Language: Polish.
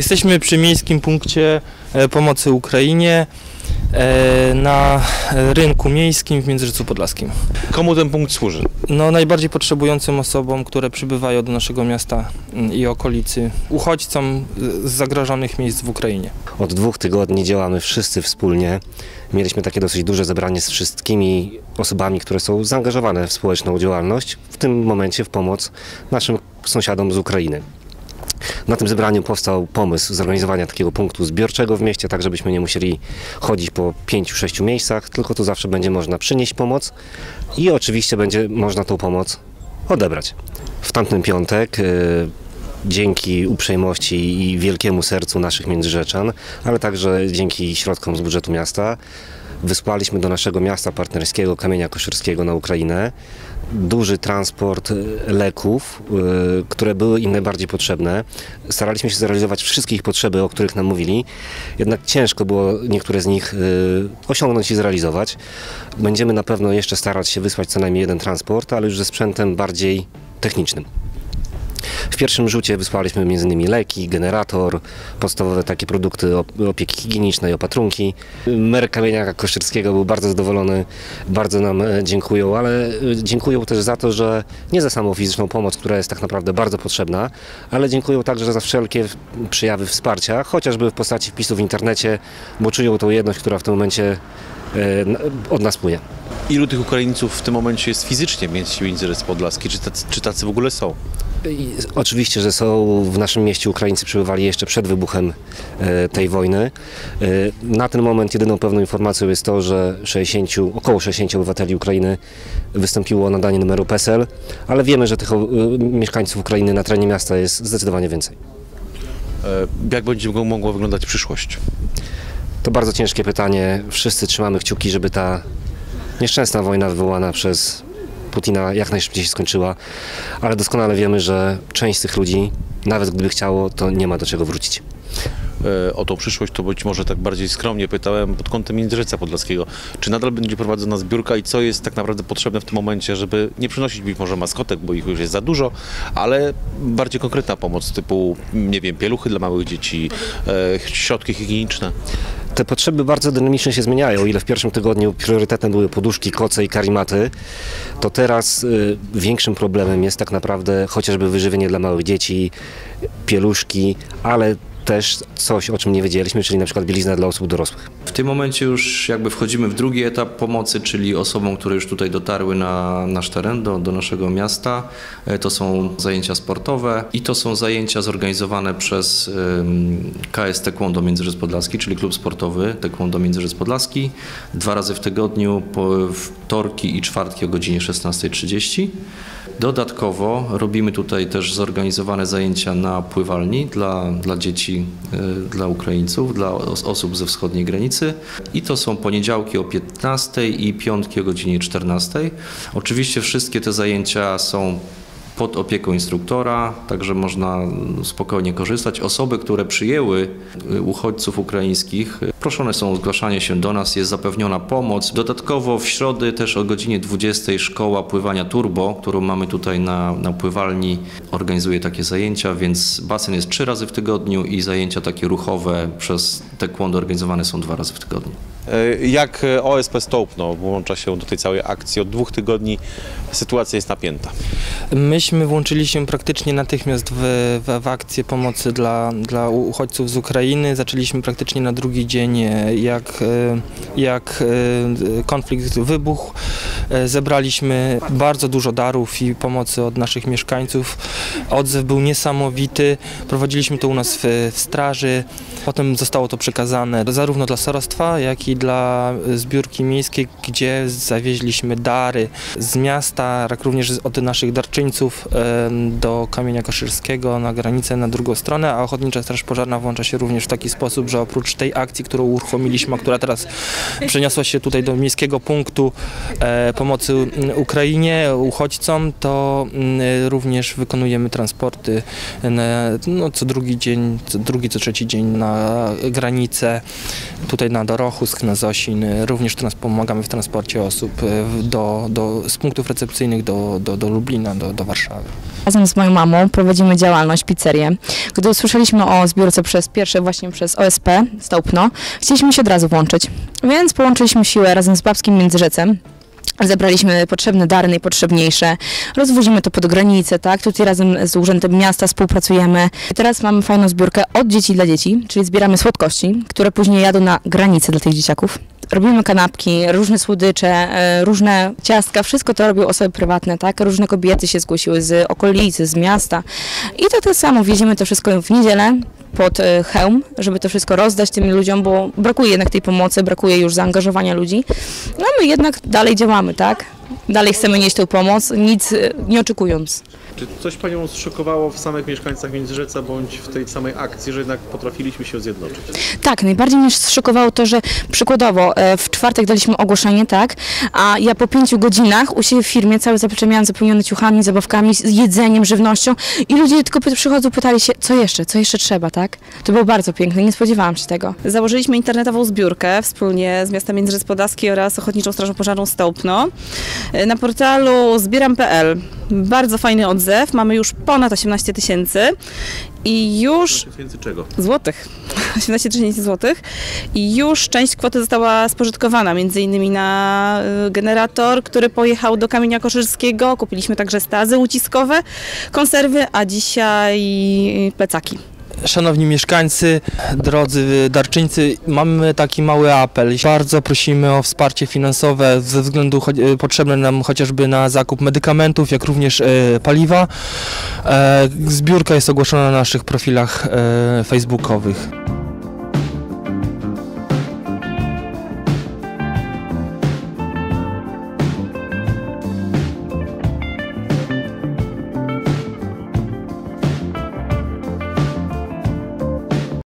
Jesteśmy przy miejskim punkcie e, pomocy Ukrainie e, na rynku miejskim w Międzyrzeczu Podlaskim. Komu ten punkt służy? No, najbardziej potrzebującym osobom, które przybywają do naszego miasta mm, i okolicy, uchodźcom z zagrożonych miejsc w Ukrainie. Od dwóch tygodni działamy wszyscy wspólnie. Mieliśmy takie dosyć duże zebranie z wszystkimi osobami, które są zaangażowane w społeczną działalność, w tym momencie w pomoc naszym sąsiadom z Ukrainy. Na tym zebraniu powstał pomysł zorganizowania takiego punktu zbiorczego w mieście, tak żebyśmy nie musieli chodzić po pięciu, sześciu miejscach, tylko tu zawsze będzie można przynieść pomoc i oczywiście będzie można tą pomoc odebrać. W tamten piątek y, dzięki uprzejmości i wielkiemu sercu naszych międzyrzeczan, ale także dzięki środkom z budżetu miasta, wysłaliśmy do naszego miasta partnerskiego Kamienia Koszyrskiego na Ukrainę duży transport y, leków, y, które były im najbardziej potrzebne. Staraliśmy się zrealizować wszystkie ich potrzeby, o których nam mówili, jednak ciężko było niektóre z nich y, osiągnąć i zrealizować. Będziemy na pewno jeszcze starać się wysłać co najmniej jeden transport, ale już ze sprzętem bardziej technicznym. W pierwszym rzucie wysłaliśmy m.in. leki, generator, podstawowe takie produkty opieki higienicznej, opatrunki. Mer Kamienia Koszyrskiego był bardzo zadowolony, bardzo nam e, dziękują, ale e, dziękują też za to, że nie za samą fizyczną pomoc, która jest tak naprawdę bardzo potrzebna, ale dziękują także za wszelkie przyjawy wsparcia, chociażby w postaci wpisu w internecie, bo czują tą jedność, która w tym momencie e, od nas płynie. Ilu tych Ukraińców w tym momencie jest fizycznie mieście Międzyrzec Podlaski? Czy tacy, czy tacy w ogóle są? Oczywiście, że są w naszym mieście Ukraińcy przybywali jeszcze przed wybuchem e, tej wojny. E, na ten moment jedyną pewną informacją jest to, że 60, około 60 obywateli Ukrainy wystąpiło o nadanie numeru PESEL, ale wiemy, że tych e, mieszkańców Ukrainy na terenie miasta jest zdecydowanie więcej. Jak będzie mogła wyglądać przyszłość? To bardzo ciężkie pytanie. Wszyscy trzymamy kciuki, żeby ta nieszczęsna wojna wywołana przez Putina jak najszybciej się skończyła, ale doskonale wiemy, że część z tych ludzi, nawet gdyby chciało, to nie ma do czego wrócić o tą przyszłość, to być może tak bardziej skromnie pytałem pod kątem Międzyrzeca Podlaskiego. Czy nadal będzie prowadzona zbiórka i co jest tak naprawdę potrzebne w tym momencie, żeby nie przynosić być może maskotek, bo ich już jest za dużo, ale bardziej konkretna pomoc typu, nie wiem, pieluchy dla małych dzieci, e, środki higieniczne? te potrzeby bardzo dynamicznie się zmieniają. Ile w pierwszym tygodniu priorytetem były poduszki, koce i karimaty, to teraz y, większym problemem jest tak naprawdę chociażby wyżywienie dla małych dzieci, pieluszki, ale też coś, o czym nie wiedzieliśmy, czyli na przykład bielizna dla osób dorosłych. W tym momencie już jakby wchodzimy w drugi etap pomocy, czyli osobom, które już tutaj dotarły na nasz teren, do, do naszego miasta. E, to są zajęcia sportowe i to są zajęcia zorganizowane przez KS Taekwondo Międzyrzec Podlaski, czyli klub sportowy Taekwondo Międzyrzec Podlaski. Dwa razy w tygodniu, po wtorki i czwartki o godzinie 16.30. Dodatkowo robimy tutaj też zorganizowane zajęcia na pływalni dla, dla dzieci, e, dla Ukraińców, dla osób ze wschodniej granicy i to są poniedziałki o 15 i piątki o godzinie 14. Oczywiście wszystkie te zajęcia są pod opieką instruktora, także można spokojnie korzystać. Osoby, które przyjęły y, uchodźców ukraińskich, proszone są o zgłaszanie się do nas, jest zapewniona pomoc. Dodatkowo w środę też o godzinie 20 szkoła pływania turbo, którą mamy tutaj na, na pływalni, organizuje takie zajęcia, więc basen jest trzy razy w tygodniu i zajęcia takie ruchowe przez taekwondo organizowane są dwa razy w tygodniu. E, jak OSP Stołpno włącza się do tej całej akcji? Od dwóch tygodni sytuacja jest napięta. Myśmy włączyli się praktycznie natychmiast w, w, w akcję pomocy dla, dla uchodźców z Ukrainy. Zaczęliśmy praktycznie na drugi dzień, e, jak, e, jak konflikt wybuchł. Zebraliśmy bardzo dużo darów i pomocy od naszych mieszkańców. Odzew był niesamowity. Prowadziliśmy to u nas w, w straży. Potem zostało to przekazane zarówno dla starostwa, jak i dla zbiórki miejskiej, gdzie zawieźliśmy dary z miasta, jak również od naszych darczyńców do Kamienia Koszyrskiego na granicę na drugą stronę, a Ochotnicza Straż Pożarna włącza się również w taki sposób, że oprócz tej akcji, którą uruchomiliśmy, która teraz przeniosła się tutaj do miejskiego punktu, e, pomocy Ukrainie, uchodźcom, to mm, również wykonujemy transporty no, co drugi dzień, co drugi, co trzeci dzień na granicę, tutaj na Dorochusk, na Zosin. Również pomagamy w transporcie osób e, do, do, z punktów recepcyjnych do, do, do Lublina, do, do Warszawy. Razem z moją mamą prowadzimy działalność, pizzerię. Gdy usłyszeliśmy o zbiórce przez pierwsze właśnie przez OSP Stołpno, chcieliśmy się od razu włączyć. Więc połączyliśmy siłę razem z Babskim Międzyrzecem. Zebraliśmy potrzebne dary, najpotrzebniejsze. Rozwozimy to pod granicę, tak? Tutaj razem z Urzędem Miasta współpracujemy. Teraz mamy fajną zbiórkę od dzieci dla dzieci, czyli zbieramy słodkości, które później jadą na granicę dla tych dzieciaków. Robimy kanapki, różne słodycze, e, różne ciastka, wszystko to robią osoby prywatne, tak? Różne kobiety się zgłosiły z okolicy, z miasta. I to tak samo, wieziemy to wszystko w niedzielę pod e, hełm, żeby to wszystko rozdać tym ludziom, bo brakuje jednak tej pomocy, brakuje już zaangażowania ludzi. No my jednak dalej działamy, tak? Dalej chcemy nieść tę pomoc, nic e, nie oczekując. Czy coś Panią zszokowało w samych mieszkańcach Międzyrzeca bądź w tej samej akcji, że jednak potrafiliśmy się zjednoczyć? Tak, najbardziej mnie zszokowało to, że przykładowo e, w czwartek daliśmy ogłoszenie, tak, a ja po pięciu godzinach u siebie w firmie cały zaplecze miałam zapełnione ciuchami, zabawkami, z jedzeniem, żywnością i ludzie tylko przychodzą, pytali się, co jeszcze, co jeszcze trzeba, tak? To było bardzo piękne, nie spodziewałam się tego. Założyliśmy internetową zbiórkę wspólnie z miastem Międzyrzec Podlaski oraz Ochotniczą Strażą Pożarną Stołpno na portalu zbieram.pl. Bardzo fajny odzew, mamy już ponad 18 tysięcy i już Tysięcy czego? złotych, 18 tysięcy złotych i już część kwoty została spożytkowana, między innymi na y, generator, który pojechał do Kamienia Koszyrskiego, kupiliśmy także stazy uciskowe, konserwy, a dzisiaj plecaki. Szanowni mieszkańcy, drodzy darczyńcy, mamy taki mały apel. Bardzo prosimy o wsparcie finansowe ze względu cho- potrzebne nam chociażby na zakup medykamentów, jak również e, paliwa. E, zbiórka jest ogłoszona na naszych profilach e, facebookowych.